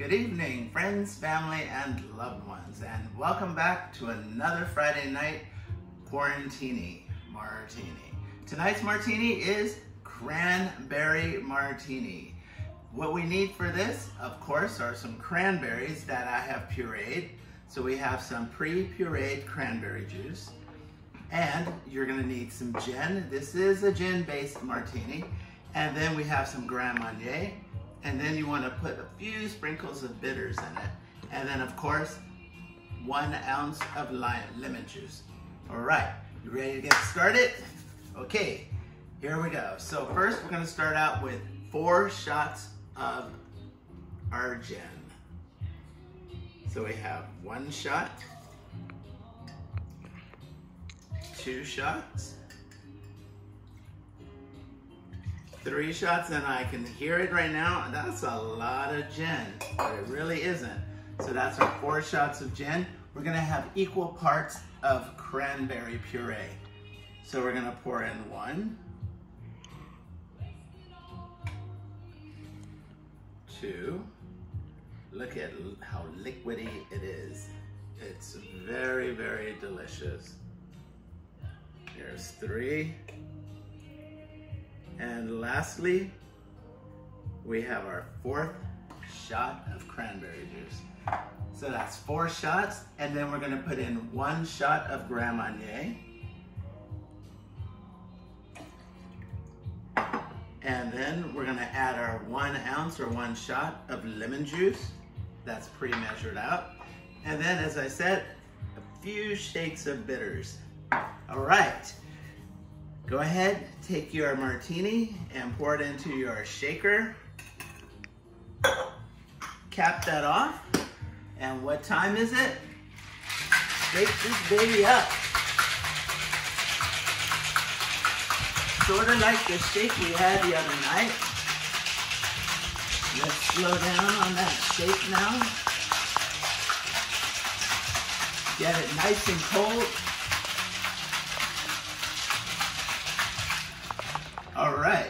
Good evening, friends, family, and loved ones, and welcome back to another Friday night Quarantini Martini. Tonight's martini is cranberry martini. What we need for this, of course, are some cranberries that I have pureed. So we have some pre-pureed cranberry juice, and you're gonna need some gin. This is a gin-based martini. And then we have some Grand Marnier, and then you want to put a few sprinkles of bitters in it. And then of course, one ounce of lime, lemon juice. All right, you ready to get started? Okay, here we go. So first we're gonna start out with four shots of our gin. So we have one shot, two shots, three shots and I can hear it right now. That's a lot of gin, but it really isn't. So that's our four shots of gin. We're gonna have equal parts of cranberry puree. So we're gonna pour in one, two, look at how liquidy it is. It's very, very delicious. Here's three, and lastly, we have our fourth shot of cranberry juice. So that's four shots, and then we're gonna put in one shot of Grand Marnier. And then we're gonna add our one ounce or one shot of lemon juice. That's pre-measured out. And then, as I said, a few shakes of bitters. All right. Go ahead, take your martini and pour it into your shaker. Cap that off. And what time is it? Shake this baby up. Sort of like the shake we had the other night. Let's slow down on that shake now. Get it nice and cold. All right,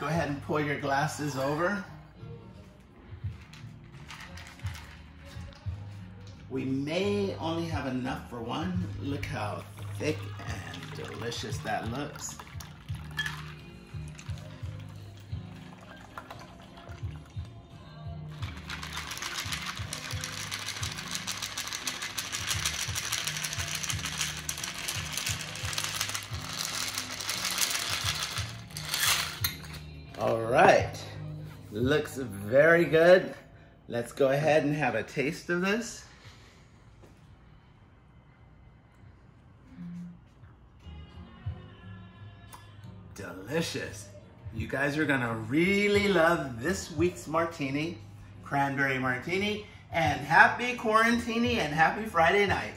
go ahead and pull your glasses over. We may only have enough for one. Look how thick and delicious that looks. All right, looks very good. Let's go ahead and have a taste of this. Delicious. You guys are gonna really love this week's martini, cranberry martini, and happy quarantini and happy Friday night.